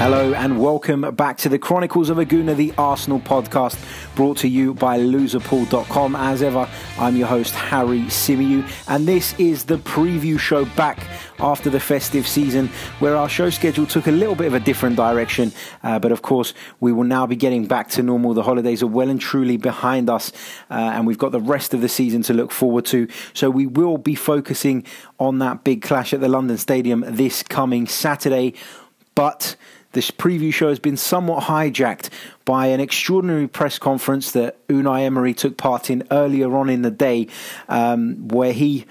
Hello and welcome back to the Chronicles of a Gooner, the Arsenal podcast, brought to you by loserpool.com. As ever, I'm your host, Harry Symeou, and this is the preview show back after the festive season, where our show schedule took a little bit of a different direction. Uh, but of course, we will now be getting back to normal. The holidays are well and truly behind us, uh, and we've got the rest of the season to look forward to. So we will be focusing on that big clash at the London Stadium this coming Saturday. But this preview show has been somewhat hijacked by an extraordinary press conference that Unai Emery took part in earlier on in the day, um, where he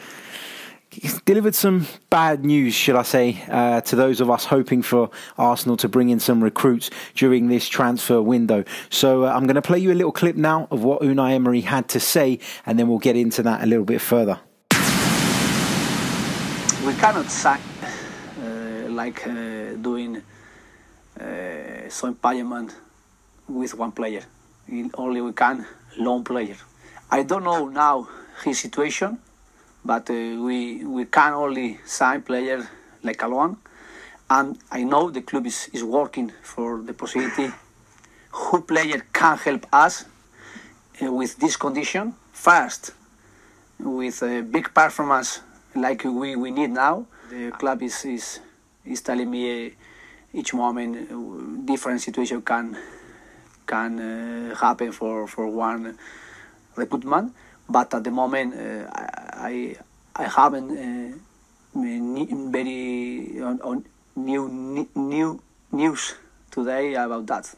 delivered some bad news, should I say, uh, to those of us hoping for Arsenal to bring in some recruits during this transfer window. So uh, I'm going to play you a little clip now of what Unai Emery had to say, and then we'll get into that a little bit further. We cannot sack uh, like uh, doing uh, some payment with one player. Only we can loan player. I don't know now his situation, but uh, we we can only sign player like a loan, and I know the club is, is working for the possibility who player can help us uh, with this condition first with a big performance like we, we need now the club is is, is telling me uh, each moment uh, different situation can can uh, happen for for one recruitment but at the moment uh, I I haven't uh, very on, on new new news today about that.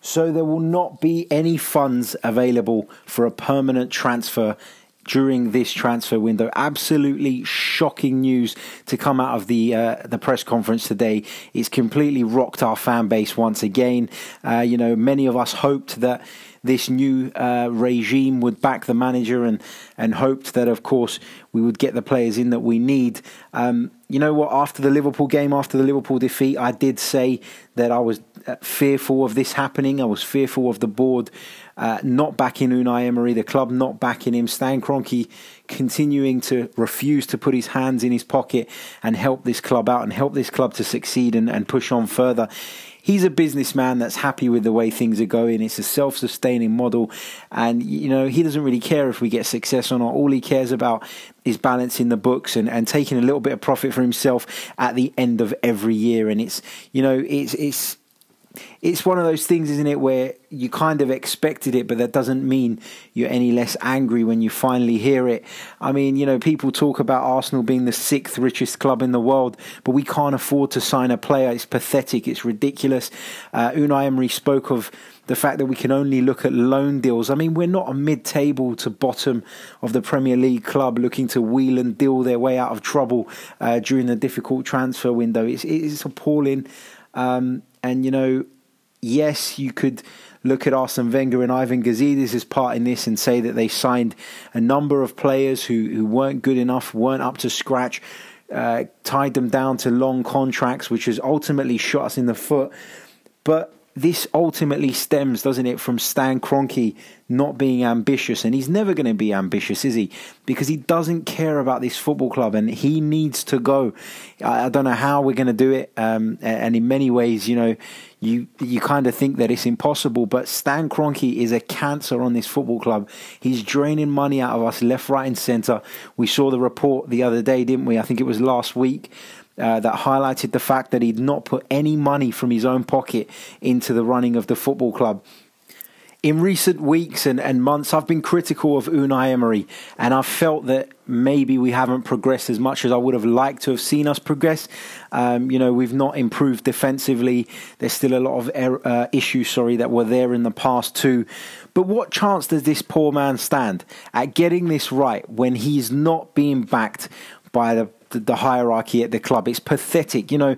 So there will not be any funds available for a permanent transfer during this transfer window. Absolutely shocking news to come out of the uh, the press conference today. It's completely rocked our fan base once again. Uh, you know, many of us hoped that this new uh, regime would back the manager and and hoped that, of course, we would get the players in that we need. Um, you know what? After the Liverpool game, after the Liverpool defeat, I did say that I was uh, fearful of this happening. I was fearful of the board uh, not backing Unai Emery, the club not backing him, Stan Kroenke continuing to refuse to put his hands in his pocket and help this club out and help this club to succeed and, and push on further. He's a businessman that's happy with the way things are going. It's a self sustaining model. And, you know, he doesn't really care if we get success or not. All he cares about is balancing the books and, and taking a little bit of profit for himself at the end of every year. And it's, you know, it's, it's, it's one of those things, isn't it, where you kind of expected it, but that doesn't mean you're any less angry when you finally hear it. I mean, you know, people talk about Arsenal being the sixth richest club in the world, but we can't afford to sign a player. It's pathetic. It's ridiculous. Uh, Unai Emery spoke of the fact that we can only look at loan deals. I mean, we're not a mid table to bottom of the Premier League club looking to wheel and deal their way out of trouble uh, during the difficult transfer window. It's, it's appalling. Um, and, you know, yes, you could look at Arsene Wenger and Ivan Gazidis part in this and say that they signed a number of players who, who weren't good enough, weren't up to scratch, uh, tied them down to long contracts, which has ultimately shot us in the foot. But this ultimately stems, doesn't it, from Stan Kroenke not being ambitious, and he's never going to be ambitious, is he? Because he doesn't care about this football club, and he needs to go. I, I don't know how we're going to do it, um, and in many ways, you know, you you kind of think that it's impossible. But Stan Kroenke is a cancer on this football club. He's draining money out of us left, right, and centre. We saw the report the other day, didn't we? I think it was last week uh, that highlighted the fact that he'd not put any money from his own pocket into the running of the football club. In recent weeks and, and months, I've been critical of Unai Emery, and I've felt that maybe we haven't progressed as much as I would have liked to have seen us progress. Um, you know, we've not improved defensively. There's still a lot of er- uh, issues, sorry, that were there in the past too. But what chance does this poor man stand at getting this right when he's not being backed by the the, the hierarchy at the club. It's pathetic. You know,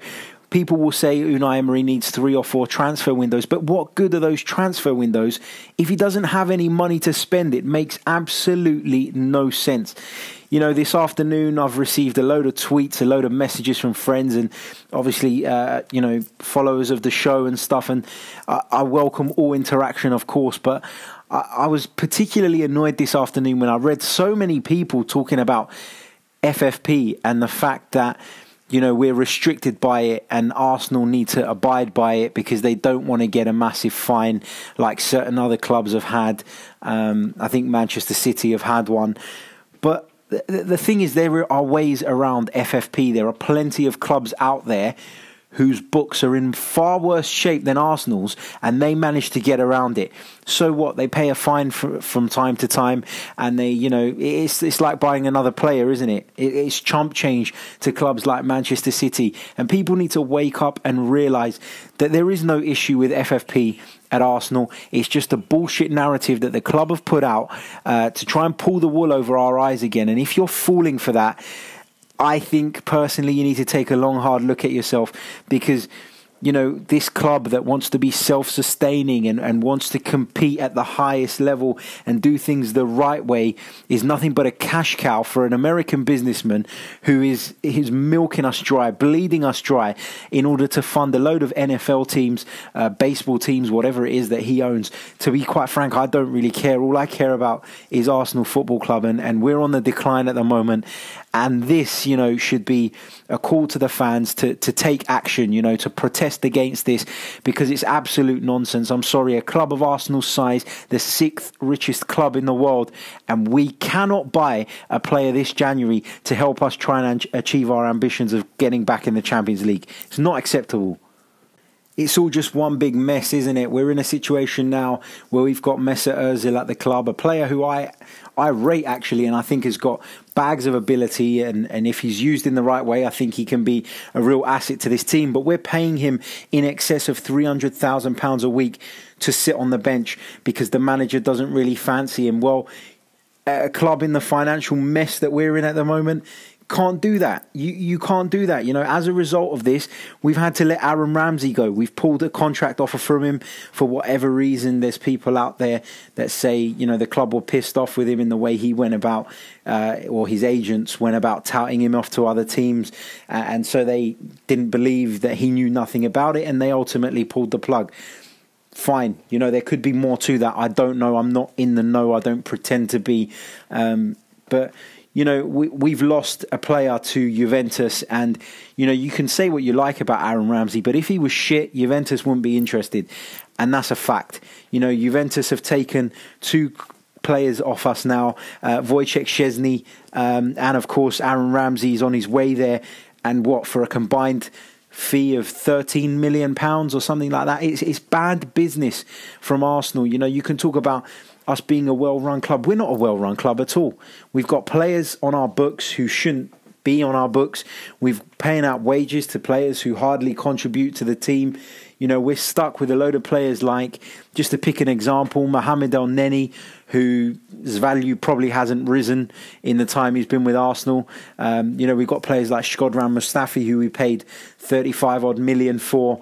people will say Unai Emery needs three or four transfer windows, but what good are those transfer windows if he doesn't have any money to spend? It makes absolutely no sense. You know, this afternoon I've received a load of tweets, a load of messages from friends, and obviously, uh, you know, followers of the show and stuff. And I, I welcome all interaction, of course, but I, I was particularly annoyed this afternoon when I read so many people talking about FFP and the fact that you know, we're restricted by it, and Arsenal need to abide by it because they don't want to get a massive fine like certain other clubs have had. Um, I think Manchester City have had one. But the, the thing is, there are ways around FFP. There are plenty of clubs out there whose books are in far worse shape than Arsenal's, and they manage to get around it. So what? They pay a fine from time to time, and they, you know, it's it's like buying another player, isn't it? it? It's chump change to clubs like Manchester City, and people need to wake up and realise that there is no issue with FFP at Arsenal. It's just a bullshit narrative that the club have put out uh, to try and pull the wool over our eyes again. And if you're falling for that, I think personally you need to take a long, hard look at yourself because you know, this club that wants to be self sustaining and, and wants to compete at the highest level and do things the right way is nothing but a cash cow for an American businessman who is, is milking us dry, bleeding us dry in order to fund a load of NFL teams, uh, baseball teams, whatever it is that he owns. To be quite frank, I don't really care. All I care about is Arsenal Football Club, and, and we're on the decline at the moment. And this, you know, should be a call to the fans to, to take action, you know, to protest against this because it's absolute nonsense. I'm sorry, a club of Arsenal's size, the sixth richest club in the world, and we cannot buy a player this January to help us try and achieve our ambitions of getting back in the Champions League. It's not acceptable it's all just one big mess, isn't it? We're in a situation now where we've got Mesut Ozil at the club, a player who I I rate actually, and I think has got bags of ability. And, and if he's used in the right way, I think he can be a real asset to this team. But we're paying him in excess of three hundred thousand pounds a week to sit on the bench because the manager doesn't really fancy him. Well, a club in the financial mess that we're in at the moment, can't do that. You you can't do that. You know, as a result of this, we've had to let Aaron Ramsey go. We've pulled a contract offer from him for whatever reason. There's people out there that say, you know, the club were pissed off with him in the way he went about, uh, or his agents went about touting him off to other teams, uh, and so they didn't believe that he knew nothing about it, and they ultimately pulled the plug. Fine, you know, there could be more to that. I don't know. I'm not in the know. I don't pretend to be, um, but you know, we, we've lost a player to Juventus, and you know, you can say what you like about Aaron Ramsey, but if he was shit, Juventus wouldn't be interested, and that's a fact. You know, Juventus have taken two players off us now, uh, Wojciech Szczesny, um, and of course Aaron Ramsey is on his way there, and what for a combined fee of 13 million pounds or something like that. It's, it's bad business from Arsenal. You know, you can talk about us being a well run club. We're not a well run club at all. We've got players on our books who shouldn't be on our books. We've paying out wages to players who hardly contribute to the team. You know, we're stuck with a load of players like, just to pick an example, Mohamed Elneny, whose value probably hasn't risen in the time he's been with Arsenal. Um, you know, we've got players like Shkodran Mustafi, who we paid 35 odd million for.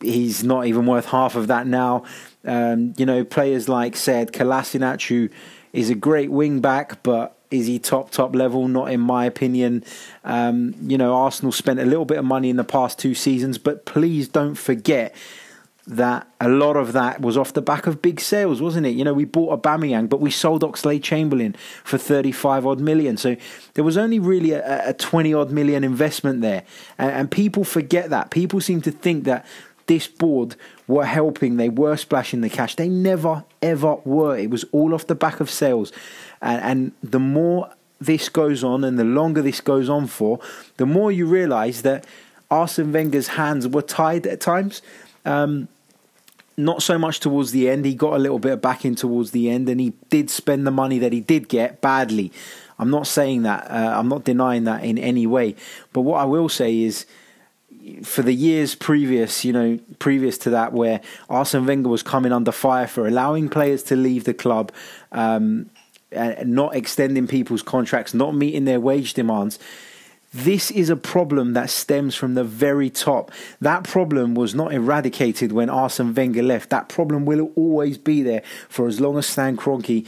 He's not even worth half of that now. Um, you know, players like Sead Kolasinac, who is a great wing back, but is he top top level? Not in my opinion. Um, you know, Arsenal spent a little bit of money in the past two seasons, but please don't forget that a lot of that was off the back of big sales, wasn't it? You know, we bought Aubameyang, but we sold Oxlade Chamberlain for 35 odd million. So there was only really a, a 20 odd million investment there. And, and, people forget that. People seem to think that this board were helping, they were splashing the cash. They never, ever were. It was all off the back of sales. And, and the more this goes on and the longer this goes on for, the more you realise that Arsene Wenger's hands were tied at times. Um, not so much towards the end. He got a little bit of backing towards the end, and he did spend the money that he did get badly. I'm not saying that. Uh, I'm not denying that in any way. But what I will say is for the years previous, you know, previous to that, where Arsene Wenger was coming under fire for allowing players to leave the club, um, and not extending people's contracts, not meeting their wage demands. This is a problem that stems from the very top. That problem was not eradicated when Arsene Wenger left. That problem will always be there for as long as Stan Kroenke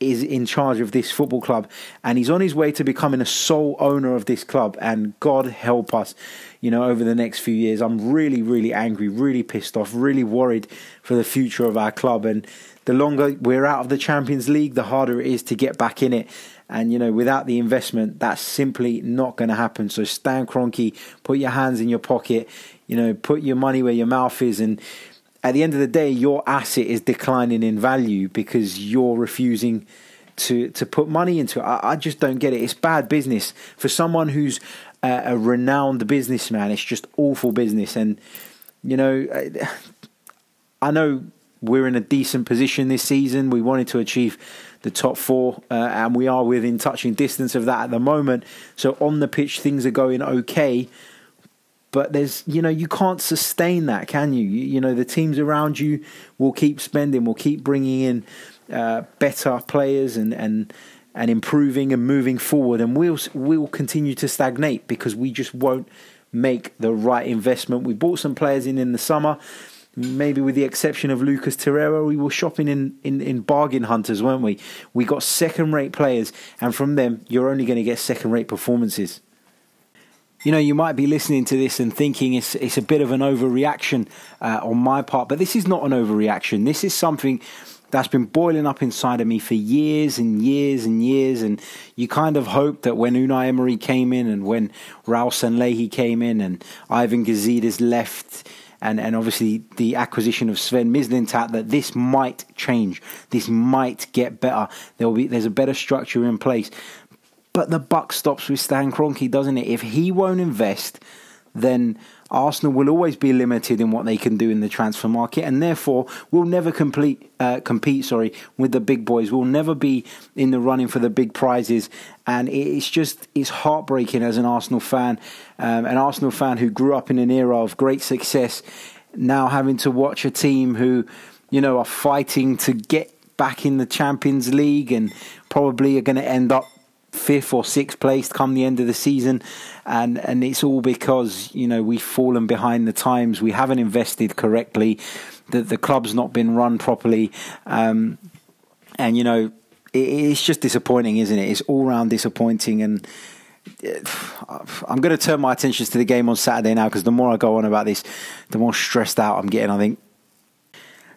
is in charge of this football club and he's on his way to becoming a sole owner of this club and god help us you know over the next few years i'm really really angry really pissed off really worried for the future of our club and the longer we're out of the champions league the harder it is to get back in it And, you know, without the investment, that's simply not going to happen. So, Stan Kroenke, put your hands in your pocket, you know, put your money where your mouth is. And at the end of the day, your asset is declining in value because you're refusing to, to put money into it. I, I just don't get it. It's bad business. For someone who's a, a renowned businessman, it's just awful business. And, you know, I know we're in a decent position this season. We wanted to achieve the top four, uh, and we are within touching distance of that at the moment. So on the pitch, things are going okay. But there's, you know, you can't sustain that, can you? You, you know, the teams around you will keep spending, will keep bringing in uh, better players and and and improving and moving forward, and we'll we'll continue to stagnate because we just won't make the right investment. We bought some players in in the summer maybe with the exception of Lucas Torreira, we were shopping in, in, in bargain hunters, weren't we? We got second rate players, and from them, you're only going to get second rate performances. You know, you might be listening to this and thinking it's it's a bit of an overreaction uh, on my part, but this is not an overreaction. This is something that's been boiling up inside of me for years and years and years. And you kind of hope that when Unai Emery came in and when Raul Sanllehi came in and Ivan Gazidis left, and, and obviously the acquisition of Sven Mislintat that this might change. This might get better. There will be there's a better structure in place. But the buck stops with Stan Kroenke, doesn't it? If he won't invest, then Arsenal will always be limited in what they can do in the transfer market, and therefore will never complete uh, compete. Sorry, with the big boys. Will never be in the running for the big prizes, and it's just it's heartbreaking as an Arsenal fan, um, an Arsenal fan who grew up in an era of great success, now having to watch a team who, you know, are fighting to get back in the Champions League and probably are going to end up fifth or sixth place come the end of the season, and and it's all because you know we've fallen behind the times. We haven't invested correctly. The the club's not been run properly, um, and you know it, it's just disappointing, isn't it? It's all round disappointing and. I'm going to turn my attentions to the game on Saturday now because the more I go on about this, the more stressed out I'm getting. I think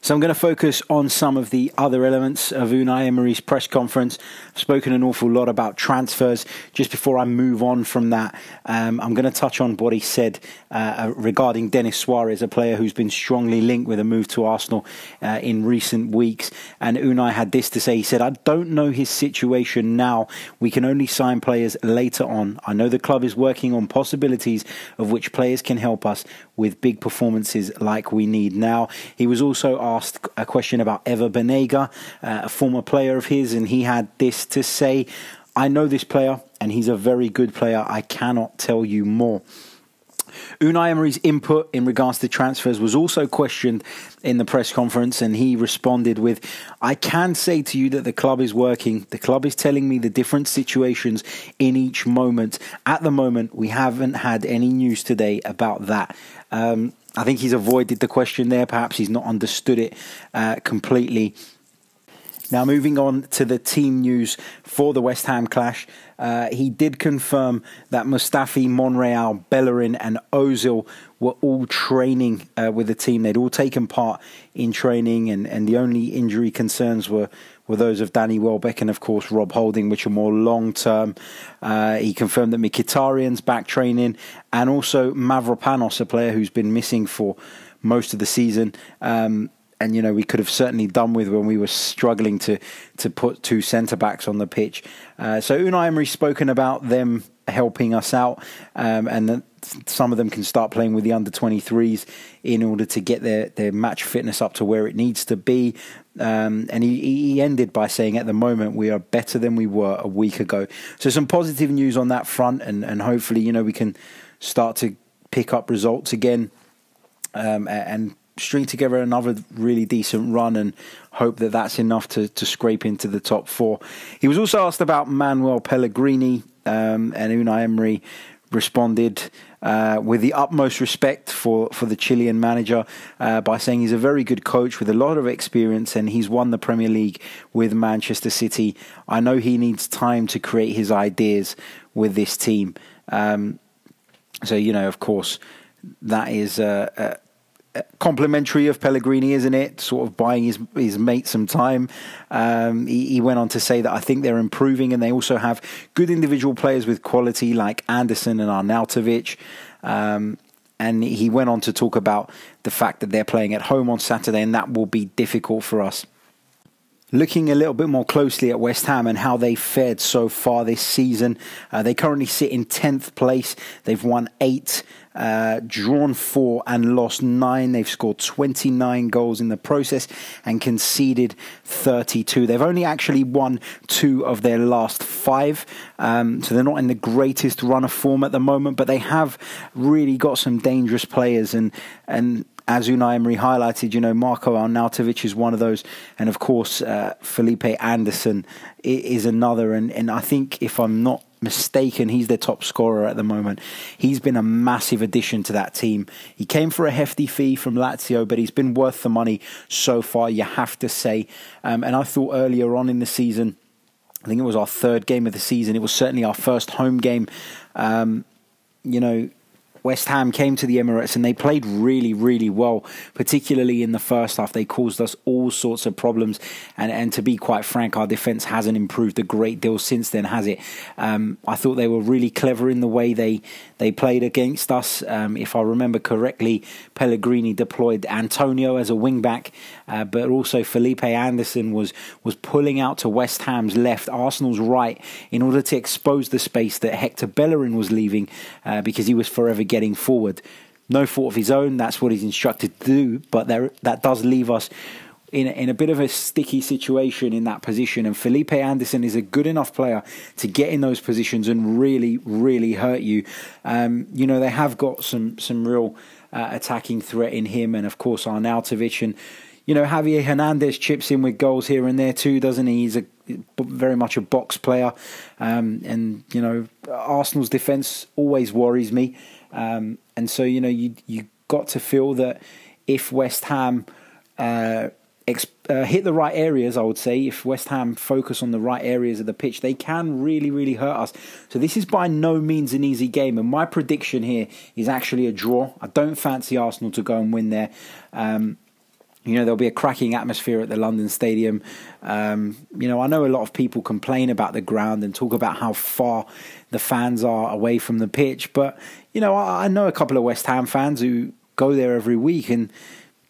so I'm going to focus on some of the other elements of Unai Emery's press conference. I've spoken an awful lot about transfers. Just before I move on from that, um, I'm going to touch on what he said uh, regarding Denis Suarez, a player who's been strongly linked with a move to Arsenal uh, in recent weeks. And Unai had this to say. He said, I don't know his situation now. We can only sign players later on. I know the club is working on possibilities of which players can help us with big performances like we need now. He was also asked a question about Ever Banega, uh, a former player of his, and he had this to say I know this player, and he's a very good player. I cannot tell you more. Unai Emery's input in regards to transfers was also questioned in the press conference, and he responded with, I can say to you that the club is working. The club is telling me the different situations in each moment. At the moment, we haven't had any news today about that. Um, I think he's avoided the question there. Perhaps he's not understood it uh, completely. Now, moving on to the team news for the West Ham clash, uh, he did confirm that Mustafi, Monreal, Bellerin, and Ozil were all training uh, with the team. They'd all taken part in training, and, and the only injury concerns were, were those of Danny Welbeck and, of course, Rob Holding, which are more long term. Uh, he confirmed that Mkhitaryan's back training, and also Mavropanos, a player who's been missing for most of the season. Um, and you know we could have certainly done with when we were struggling to to put two centre backs on the pitch. Uh, so Unai Emery's spoken about them helping us out, um, and that some of them can start playing with the under 23s in order to get their, their match fitness up to where it needs to be. Um, and he, he ended by saying, at the moment, we are better than we were a week ago. So some positive news on that front, and, and hopefully, you know, we can start to pick up results again um, and string together another really decent run and hope that that's enough to, to scrape into the top four. He was also asked about Manuel Pellegrini um, and Unai Emery responded uh, with the utmost respect for, for the Chilean manager uh, by saying he's a very good coach with a lot of experience and he's won the Premier League with Manchester City. I know he needs time to create his ideas with this team. Um, so, you know, of course, that is. Complimentary of Pellegrini, isn't it? Sort of buying his his mate some time. Um, he, he, went on to say that I think they're improving, and they also have good individual players with quality like Anderson and Arnautovic. Um, and he went on to talk about the fact that they're playing at home on Saturday, and that will be difficult for us. Looking a little bit more closely at West Ham and how they fared so far this season, uh, they currently sit in 10th place. They've won eight, uh, drawn four, and lost nine. They've scored 29 goals in the process and conceded 32. They've only actually won two of their last five, um, so they're not in the greatest run of form at the moment, but they have really got some dangerous players and and as Unai Emery highlighted, you know, Marco Arnautovic is one of those, and of course, uh, Felipe Anderson is another. And, and I think, if I'm not mistaken, he's their top scorer at the moment. He's been a massive addition to that team. He came for a hefty fee from Lazio, but he's been worth the money so far, you have to say. Um, and I thought earlier on in the season, I think it was our third game of the season, it was certainly our first home game. Um, you know, West Ham came to the Emirates and they played really, really well, particularly in the first half. They caused us all sorts of problems. And, and to be quite frank, our defence hasn't improved a great deal since then, has it? Um, I thought they were really clever in the way they, they played against us. Um, if I remember correctly, Pellegrini deployed Antonio as a wing back, uh, but also Felipe Anderson was, was pulling out to West Ham's left, Arsenal's right, in order to expose the space that Hector Bellerin was leaving uh, because he was forever getting forward. No fault of his own, that's what he's instructed to do, but there, that does leave us in a, in a bit of a sticky situation in that position. And Felipe Anderson is a good enough player to get in those positions and really, really hurt you. Um, you know, they have got some some real uh, attacking threat in him, and of course Arnautovic and. You know, Javier Hernandez chips in with goals here and there too, doesn't he? He's a very much a box player, um, and you know Arsenal's defence always worries me. Um, and so, you know, you you got to feel that if West Ham uh, uh, hit the right areas, I would say, if West Ham focus on the right areas of the pitch, they can really, really hurt us. So this is by no means an easy game. And my prediction here is actually a draw. I don't fancy Arsenal to go and win there. Um, you know, there'll be a cracking atmosphere at the London Stadium. Um, you know, I know a lot of people complain about the ground and talk about how far the fans are away from the pitch. But, you know, I, I know a couple of West Ham fans who go there every week and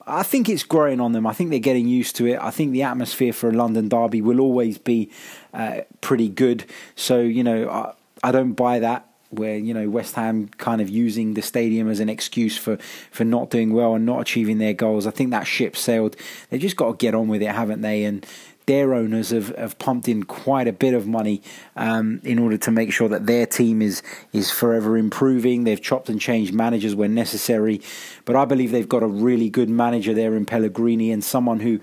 I think it's growing on them. I think they're getting used to it. I think the atmosphere for a London derby will always be uh, pretty good. So, you know, I, I don't buy that where you know West Ham kind of using the stadium as an excuse for for not doing well and not achieving their goals. I think that ship sailed. They've just got to get on with it, haven't they? And their owners have, have pumped in quite a bit of money um, in order to make sure that their team is is forever improving. They've chopped and changed managers when necessary, but I believe they've got a really good manager there in Pellegrini and someone who,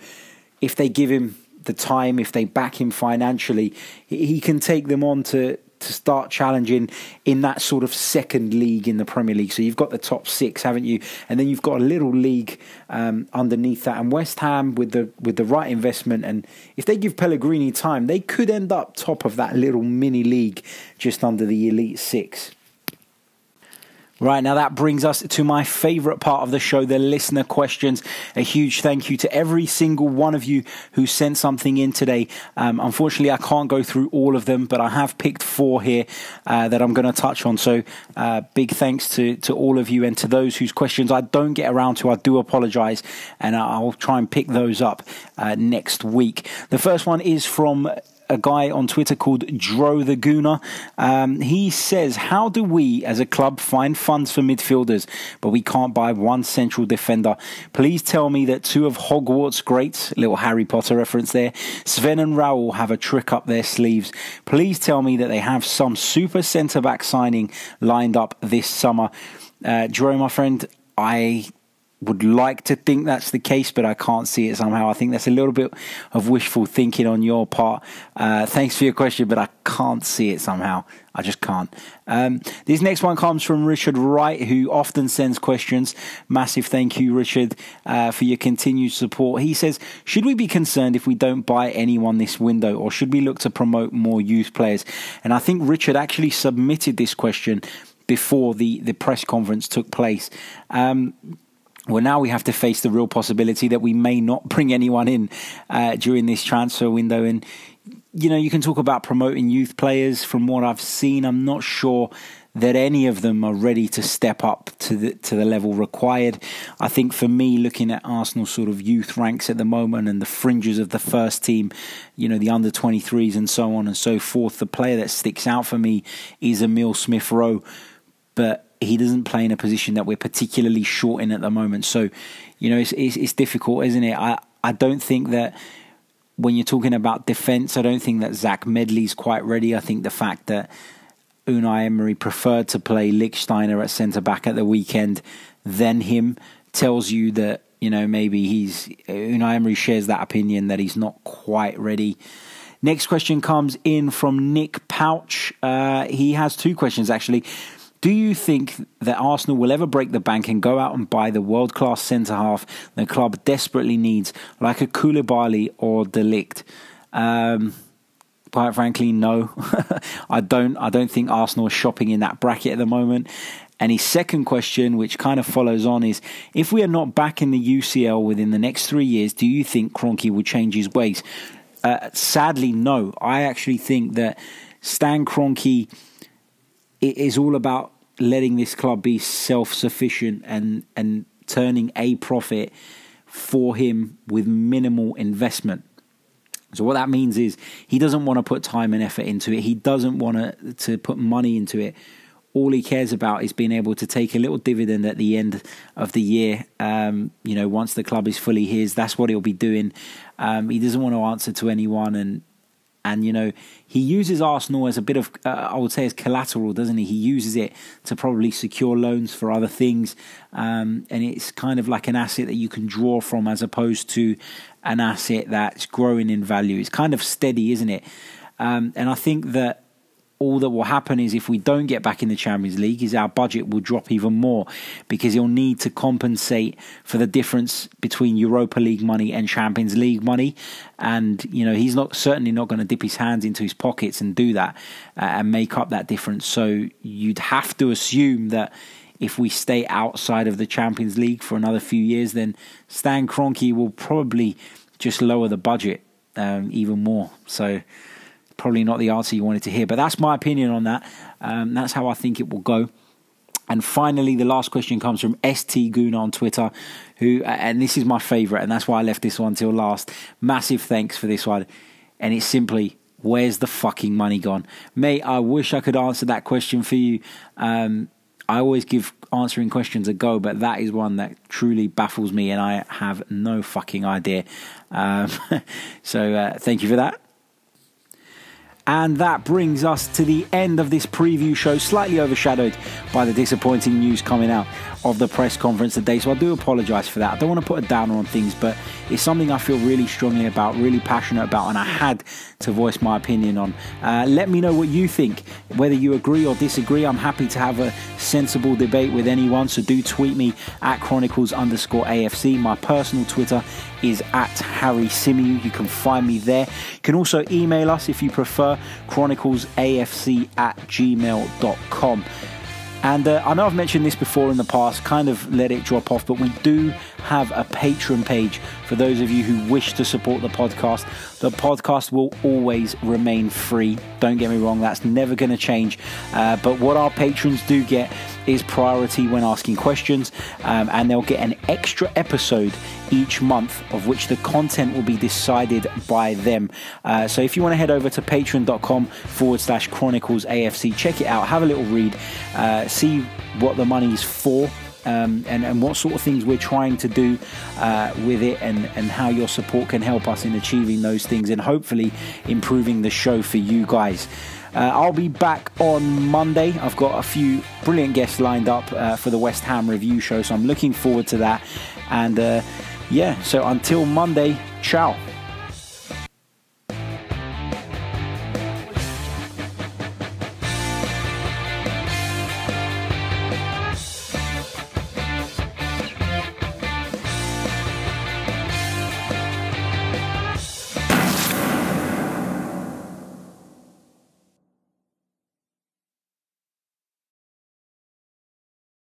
if they give him the time, if they back him financially, he can take them on to to start challenging in that sort of second league in the Premier League. So you've got the top six, haven't you? And then you've got a little league um, underneath that. And West Ham, with the with the right investment, and if they give Pellegrini time, they could end up top of that little mini league just under the elite six. Right, now that brings us to my favorite part of the show, the listener questions. A huge thank you to every single one of you who sent something in today. Um, unfortunately, I can't go through all of them, but I have picked four here uh, that I'm going to touch on. So, uh, big thanks to, to all of you and to those whose questions I don't get around to. I do apologize, and I'll try and pick those up uh, next week. The first one is from a guy on Twitter called Dro the Gooner. Um, he says, How do we as a club find funds for midfielders, but we can't buy one central defender? Please tell me that two of Hogwarts greats, little Harry Potter reference there, Sven and Raul have a trick up their sleeves. Please tell me that they have some super centre back signing lined up this summer. Uh, Jerome, my friend, I would like to think that's the case, but I can't see it somehow. I think that's a little bit of wishful thinking on your part. Uh, thanks for your question, but I can't see it somehow. I just can't. Um, this next one comes from Richard Wright, who often sends questions. Massive thank you, Richard, uh, for your continued support. He says, Should we be concerned if we don't buy anyone this window, or should we look to promote more youth players? And I think Richard actually submitted this question before the, the press conference took place. Um, well, now we have to face the real possibility that we may not bring anyone in uh, during this transfer window. And, you know, you can talk about promoting youth players. From what I've seen, I'm not sure that any of them are ready to step up to the to the level required. I think for me, looking at Arsenal's sort of youth ranks at the moment and the fringes of the first team, you know, the under 23s and so on and so forth, the player that sticks out for me is Emil Smith Rowe. But he doesn't play in a position that we're particularly short in at the moment. So, you know, it's, it's, it's difficult, isn't it? I, I don't think that when you're talking about defence, I don't think that Zach Medley's quite ready. I think the fact that Unai Emery preferred to play Lichtsteiner at centre back at the weekend than him tells you that you know maybe he's Unai Emery shares that opinion that he's not quite ready. Next question comes in from Nick Pouch. Uh, he has two questions actually. Do you think that Arsenal will ever break the bank and go out and buy the world class centre half the club desperately needs, like a Koulibaly or De Ligt? Um, quite frankly, no. I don't. I don't think Arsenal are shopping in that bracket at the moment. And his second question, which kind of follows on, is if we are not back in the UCL within the next three years, do you think Kroenke will change his ways? Uh, sadly, no. I actually think that Stan Kroenke it is all about letting this club be self sufficient and and turning a profit for him with minimal investment. So what that means is he doesn't want to put time and effort into it. He doesn't want to to put money into it. All he cares about is being able to take a little dividend at the end of the year. Um, you know, once the club is fully his, that's what he'll be doing. Um, he doesn't want to answer to anyone, and and, you know, he uses Arsenal as a bit of, uh, I would say, as collateral, doesn't he? He uses it to probably secure loans for other things. Um, and it's kind of like an asset that you can draw from as opposed to an asset that's growing in value. It's kind of steady, isn't it? Um, and I think that all that will happen is if we don't get back in the Champions League, is our budget will drop even more because he'll need to compensate for the difference between Europa League money and Champions League money, and you know he's not certainly not going to dip his hands into his pockets and do that uh, and make up that difference. So you'd have to assume that if we stay outside of the Champions League for another few years, then Stan Kroenke will probably just lower the budget um, even more. So probably not the answer you wanted to hear. But that's my opinion on that. Um, that's how I think it will go. And finally, the last question comes from ST Guna on Twitter, who, and this is my favorite, and that's why I left this one till last. Massive thanks for this one. And it's simply, where's the fucking money gone? Mate, I wish I could answer that question for you. Um, I always give answering questions a go, but that is one that truly baffles me, and I have no fucking idea. Um, so uh, thank you for that. And that brings us to the end of this preview show, slightly overshadowed by the disappointing news coming out of the press conference today. So I do apologise for that. I don't want to put a downer on things, but it's something I feel really strongly about, really passionate about, and I had to voice my opinion on. Uh, let me know what you think, whether you agree or disagree. I'm happy to have a sensible debate with anyone, so do tweet me at chronicles underscore AFC. My personal Twitter is at Harry Symeou. You can find me there. You can also email us if you prefer, chroniclesafc at gmail.com. And uh, I know I've mentioned this before in the past, kind of let it drop off, but we do have a Patreon page for those of you who wish to support the podcast. The podcast will always remain free. Don't get me wrong, that's never going to change. Uh, but what our patrons do get is priority when asking questions, um, and they'll get an extra episode each month, of which the content will be decided by them. Uh, so if you want to head over to patreon.com forward slash chronicles AFC, check it out, have a little read, uh, see what the money is for. Um, and, and what sort of things we're trying to do uh, with it, and, and how your support can help us in achieving those things, and hopefully improving the show for you guys. Uh, I'll be back on Monday. I've got a few brilliant guests lined up uh, for the West Ham review show, so I'm looking forward to that. And uh, yeah, so until Monday, ciao.